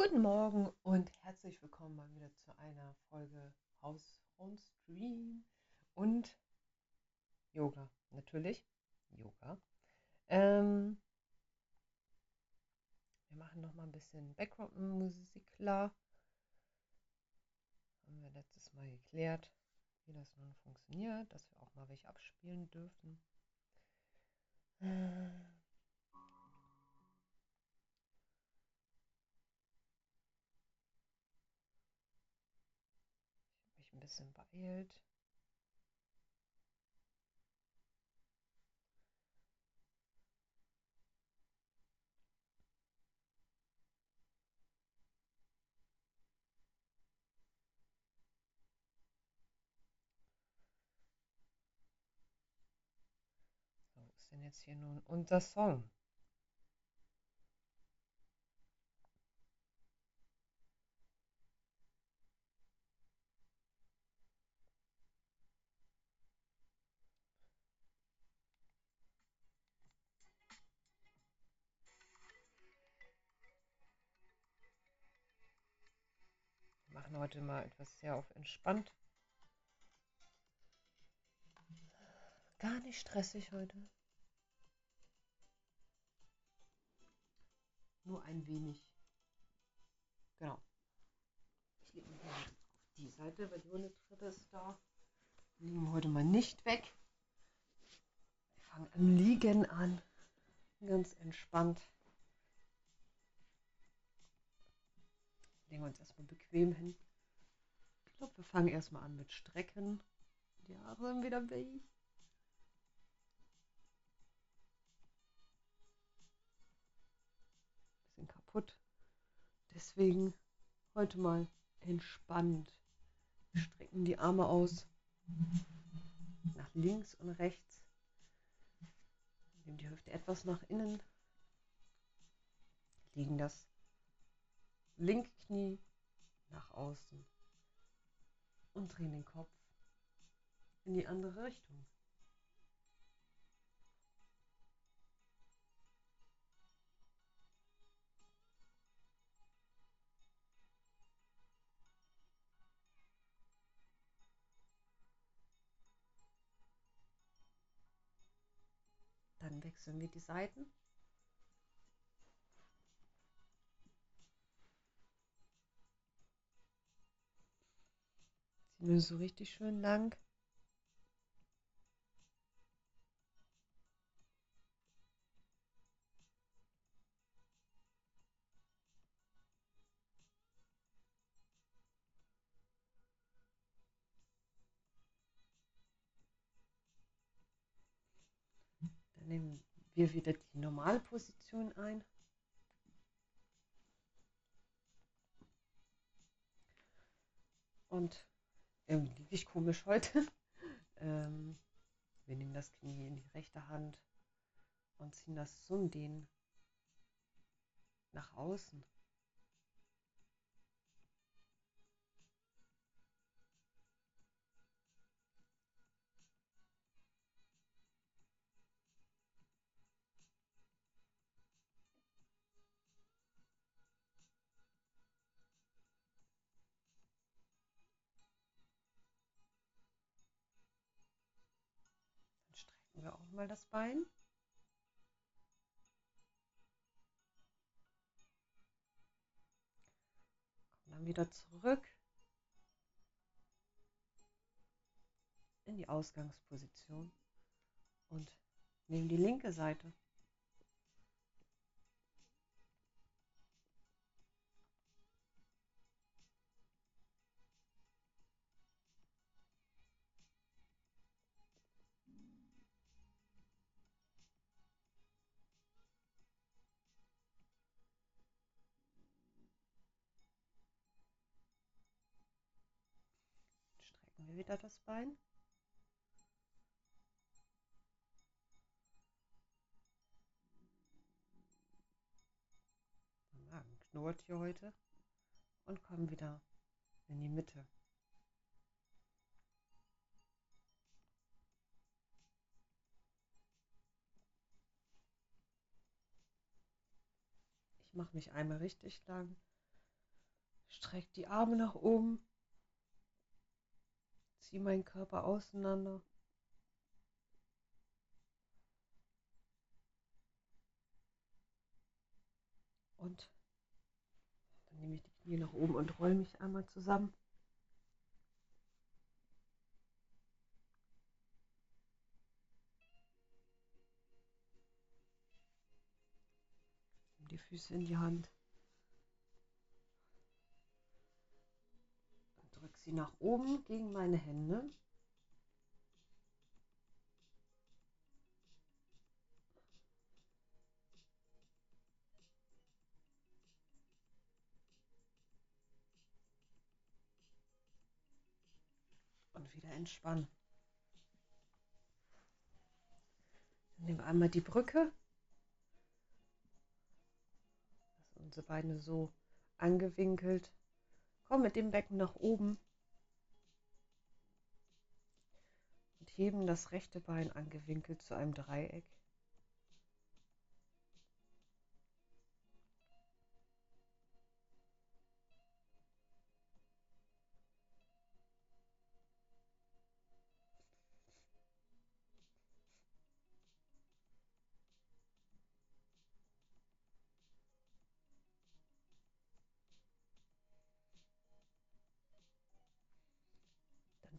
Guten Morgen und herzlich willkommen mal wieder zu einer Folge Haus on Stream und Yoga. Natürlich, Yoga. Ähm, wir machen noch mal ein bisschen Background-Musik klar. Haben wir letztes Mal geklärt, wie das nun funktioniert, dass wir auch mal welche abspielen dürfen. Äh, bisschen beeilt. So, ist denn jetzt hier nun unser Song? Machen heute mal etwas sehr auf entspannt. Gar nicht stressig heute. Nur ein wenig. Genau. Ich lege mich mal auf die Seite, weil die Hundetritte ist da. Wir liegen heute mal nicht weg. Wir fangen am Liegen an. Ganz entspannt. Legen wir uns erstmal bequem hin. Ich glaube, wir fangen erstmal an mit Strecken. Die Haare sind wieder weh. Bisschen kaputt. Deswegen heute mal entspannt. Wir strecken die Arme aus. Nach links und rechts. Nehmen die Hüfte etwas nach innen. Legen das linke Knie nach außen und drehen den Kopf in die andere Richtung. Dann wechseln wir die Seiten. Ziehen wir so richtig schön lang. Dann nehmen wir wieder die Normalposition ein. Und irgendwie liege ich komisch heute. ähm, wir nehmen das Knie in die rechte Hand und ziehen das Dehnen nach außen. Strecken wir auch mal das Bein. Kommen dann wieder zurück in die Ausgangsposition und nehmen die linke Seite. Wir wieder das Bein. Der Magen knurrt hier heute und kommen wieder in die Mitte. Ich mache mich einmal richtig lang, Streck die Arme nach oben. Zieh meinen Körper auseinander. Und dann nehme ich die Knie nach oben und roll mich einmal zusammen. Die Füße in die Hand. Sie nach oben gegen meine Hände. und wieder entspannen. Dann nehmen wir einmal die Brücke. Lass unsere Beine so angewinkelt. Komm mit dem Becken nach oben. Heben das rechte Bein angewinkelt zu einem Dreieck.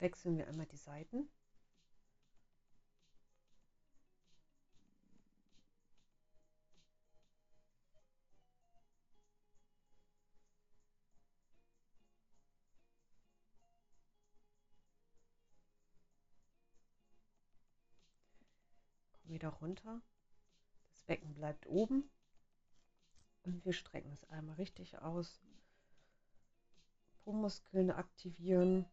wechseln wir einmal die Seiten. Wieder runter. Das Becken bleibt oben. Und wir strecken es einmal richtig aus. Po-Muskeln aktivieren.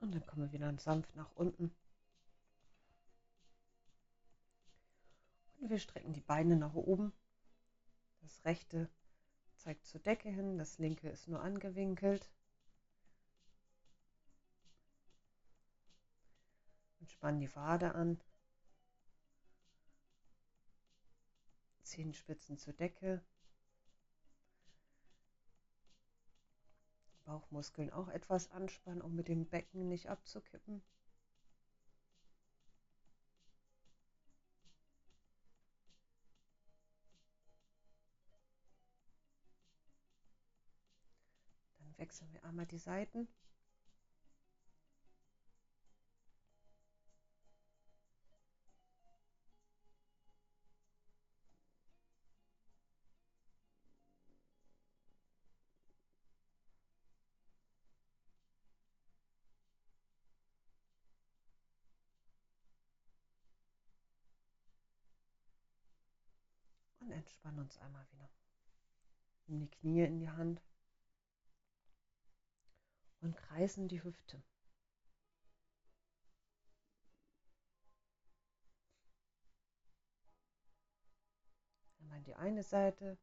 Und dann kommen wir wieder sanft nach unten. Und wir strecken die Beine nach oben. Das rechte zeigt zur Decke hin, das linke ist nur angewinkelt. Und spannen die Wade an. Zehenspitzen zur Decke. Bauchmuskeln auch etwas anspannen, um mit dem Becken nicht abzukippen. Wechseln wir einmal die Seiten. und entspannen uns einmal wieder. Nehmen die Knie in die Hand und kreisen die Hüfte. Einmal in die eine Seite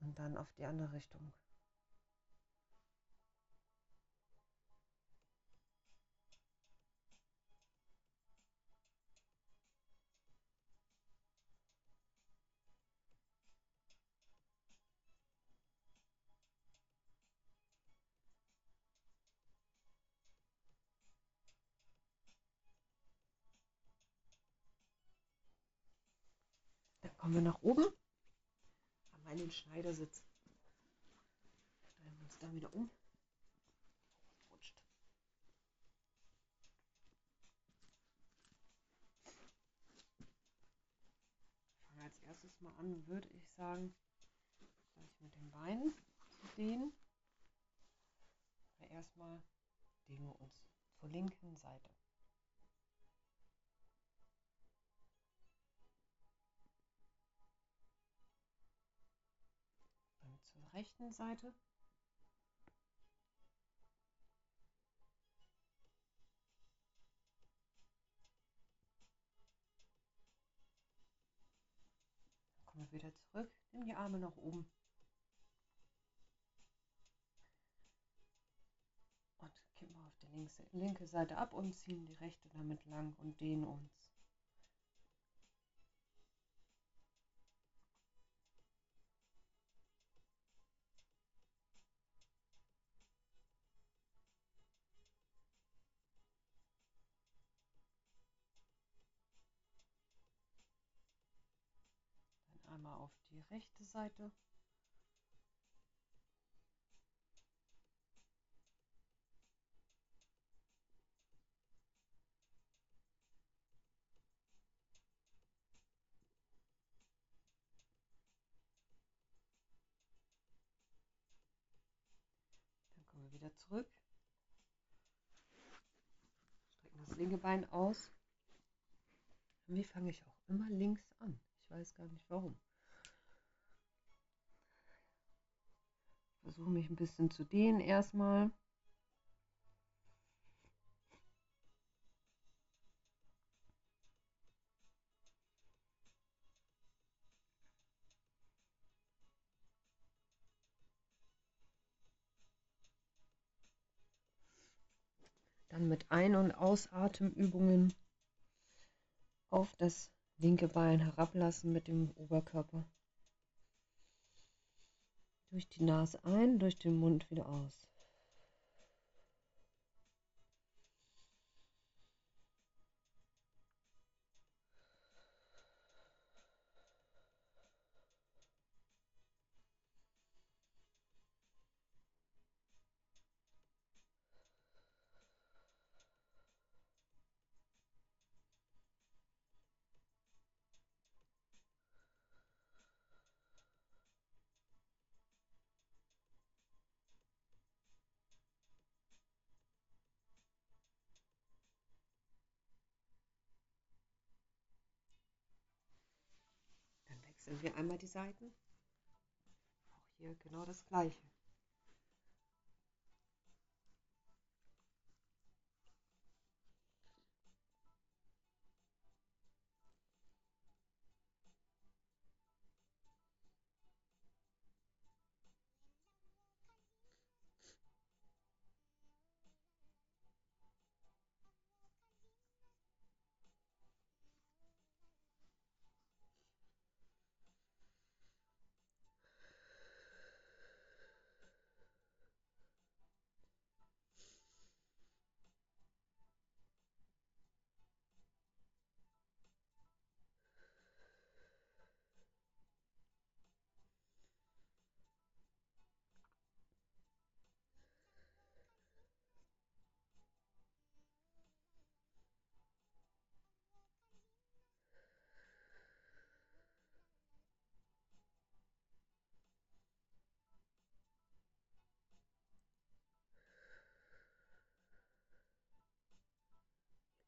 und dann auf die andere Richtung. Kommen wir nach oben. Haben wir den Schneidersitz. Stellen wir uns dann wieder um. Rutscht. Fange als erstes mal an, würde ich sagen, gleich mit den Beinen zu dehnen. Aber erstmal dehnen wir uns zur linken Seite. Rechten Seite. Dann kommen wir wieder zurück, nimm die Arme nach oben. Und kippen wir auf linke, linke Seite ab und ziehen die rechte damit lang und dehnen uns. Dann einmal auf die rechte Seite. wieder zurück. Strecken das linke Bein aus. Irgendwie fange ich auch immer links an. Ich weiß gar nicht warum. Versuche mich ein bisschen zu dehnen erstmal. Dann mit Ein- und Ausatemübungen auf das linke Bein herablassen mit dem Oberkörper. Durch die Nase ein, durch den Mund wieder aus. Wechseln wir einmal die Seiten. Auch hier genau das gleiche.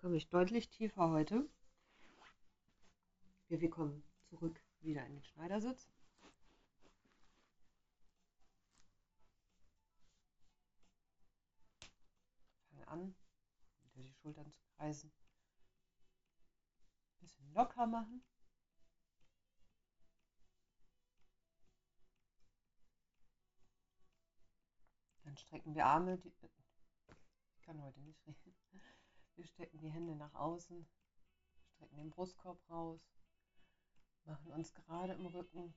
Komme ich deutlich tiefer heute. Wir, kommen zurück wieder in den Schneidersitz. Fange an, wieder die Schultern zu kreisen. Ein bisschen locker machen. Dann strecken wir Arme. Die, ich kann heute nicht reden. Wir stecken die Hände nach außen, strecken den Brustkorb raus, machen uns gerade im Rücken,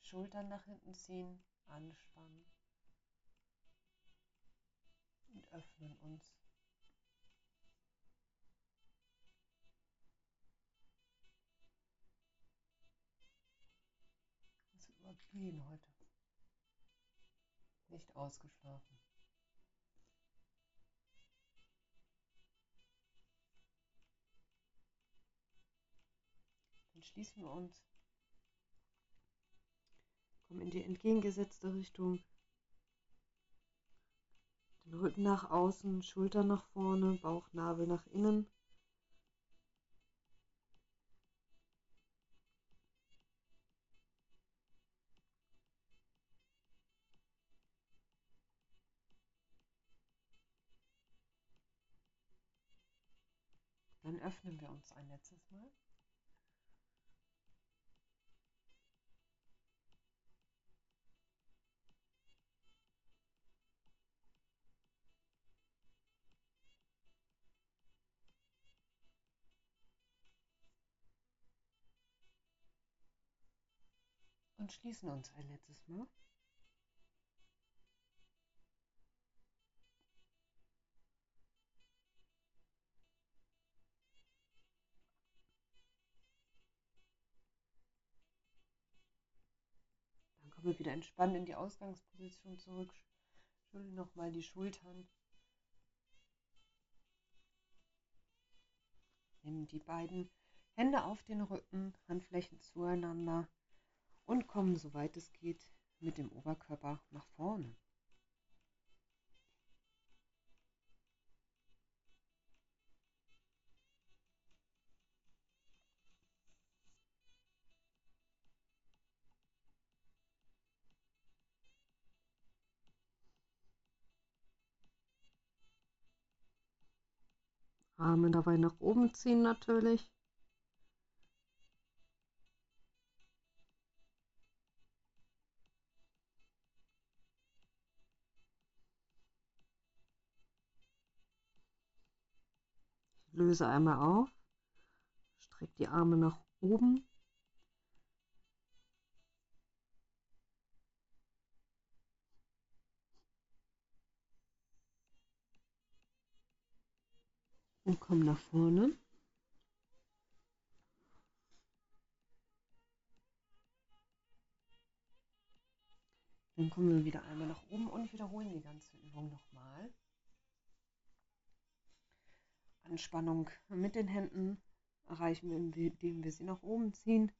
Schultern nach hinten ziehen, anspannen und öffnen uns. Es übergehen heute. Nicht ausgeschlafen. Dann schließen wir uns. Kommen in die entgegengesetzte Richtung. Den Rücken nach außen, Schulter nach vorne, Bauchnabel nach innen. Dann öffnen wir uns ein letztes Mal. Und schließen uns ein letztes Mal. Dann kommen wir wieder entspannt in die Ausgangsposition zurück. Schütteln nochmal die Schultern. Nehmen die beiden Hände auf den Rücken, Handflächen zueinander und kommen, soweit es geht, mit dem Oberkörper nach vorne. Arme dabei nach oben ziehen natürlich. Löse einmal auf, strecke die Arme nach oben. Und komme nach vorne. Dann kommen wir wieder einmal nach oben und wiederholen die ganze Übung nochmal. Anspannung mit den Händen erreichen indem wir sie nach oben ziehen.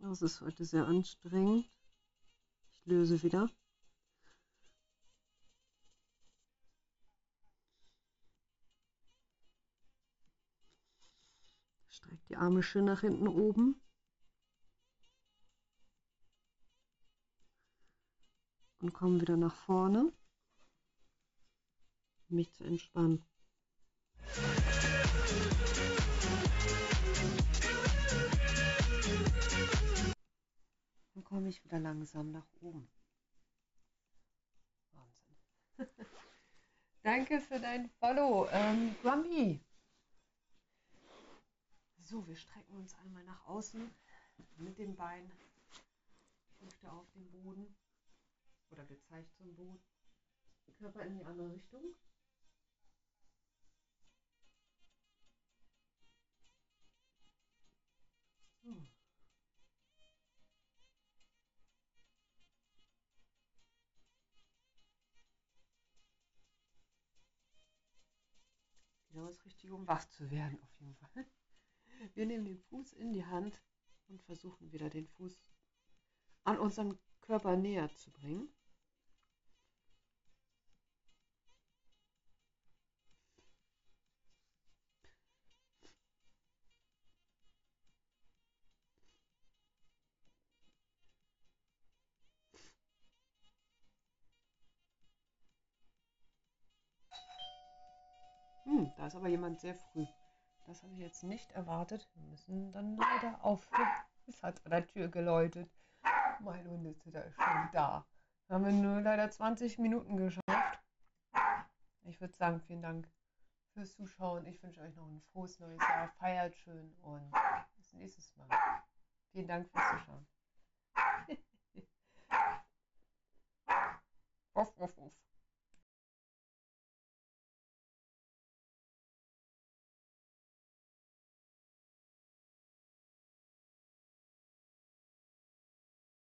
Das ist heute sehr anstrengend. Ich löse wieder. Die Arme schön nach hinten oben. Und komme wieder nach vorne, um mich zu entspannen. Dann komme ich wieder langsam nach oben. Wahnsinn. Danke für dein Follow, ähm, Grumpy. So, wir strecken uns einmal nach außen mit dem Bein, Hüfte auf den Boden oder gezeigt zum Boden, Körper in die andere Richtung. So. Genau ist richtig, um wach zu werden, auf jeden Fall. Wir nehmen den Fuß in die Hand und versuchen wieder den Fuß an unseren Körper näher zu bringen. Hm, da ist aber jemand sehr früh. Das habe ich jetzt nicht erwartet. Wir müssen dann leider aufhören. Es hat an der Tür geläutet. Mein Hundesitter ist schon da. Haben wir nur leider 20 Minuten geschafft. Ich würde sagen, vielen Dank fürs Zuschauen. Ich wünsche euch noch ein frohes neues Jahr. Feiert schön und bis nächstes Mal. Vielen Dank fürs Zuschauen. Wuff, wuff, wuff.